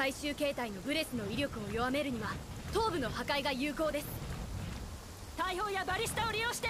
最終形態のブレスの威力を弱めるには頭部の破壊が有効です。大砲やバリスタを利用して。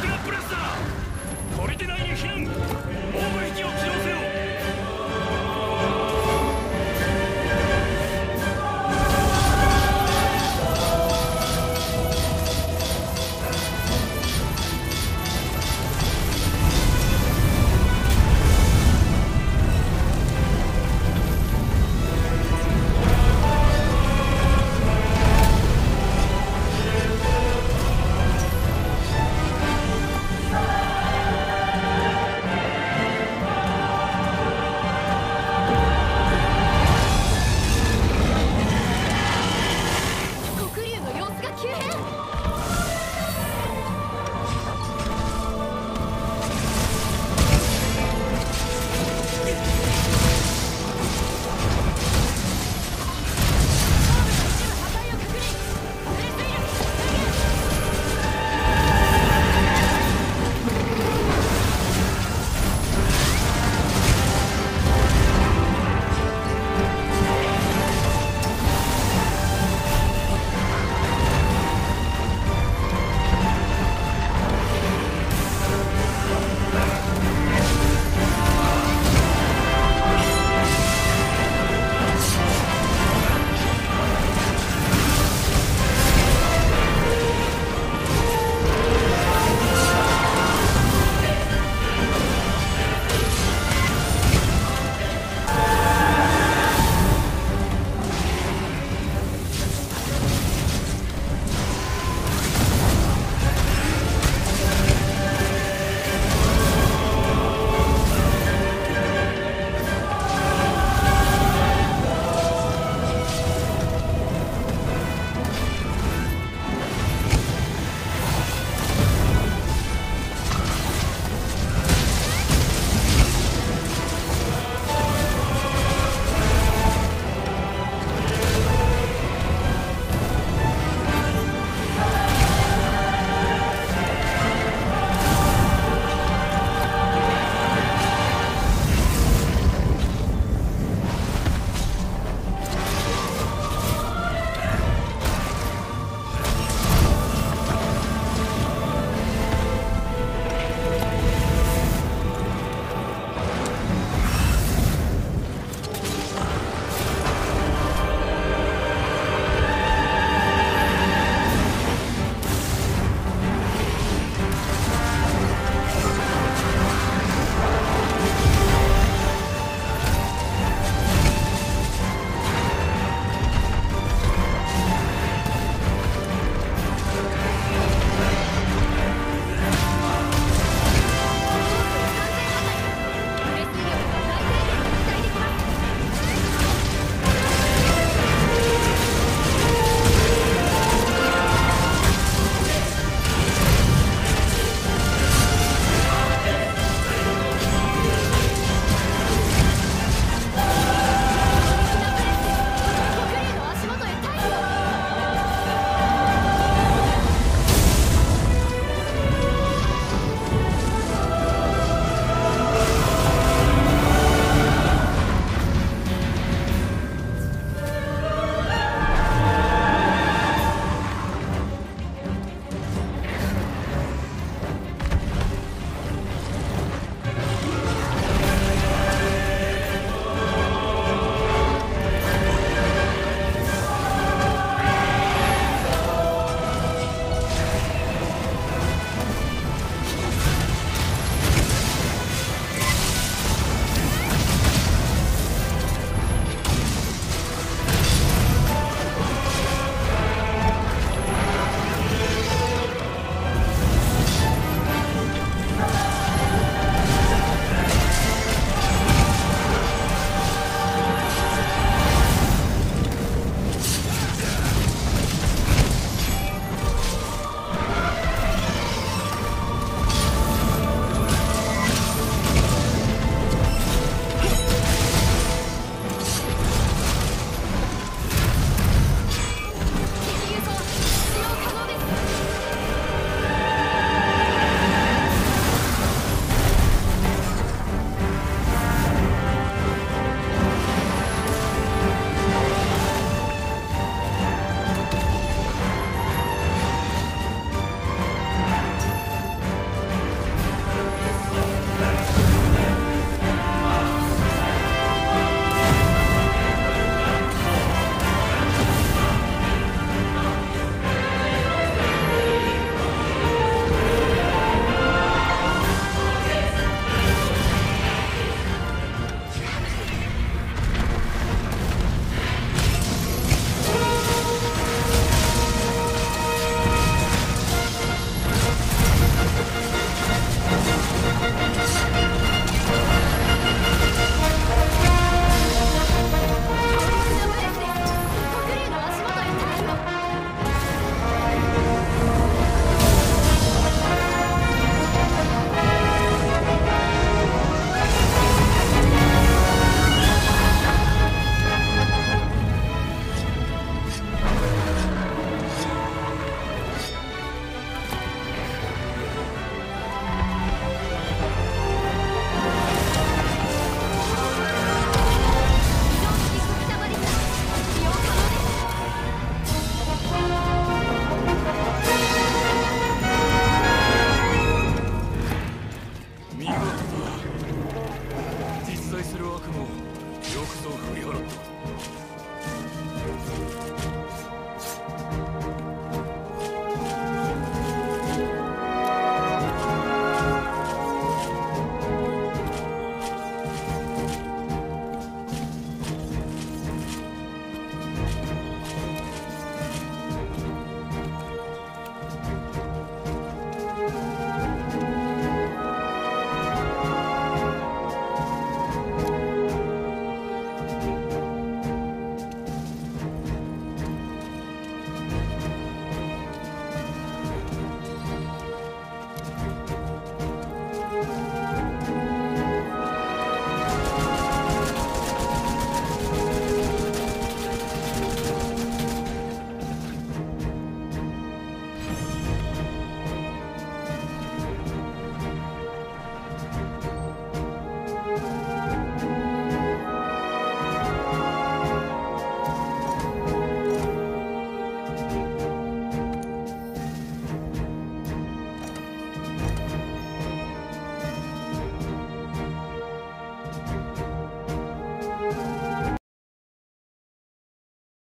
敵がプレスだ。トリに避難を起動せよ。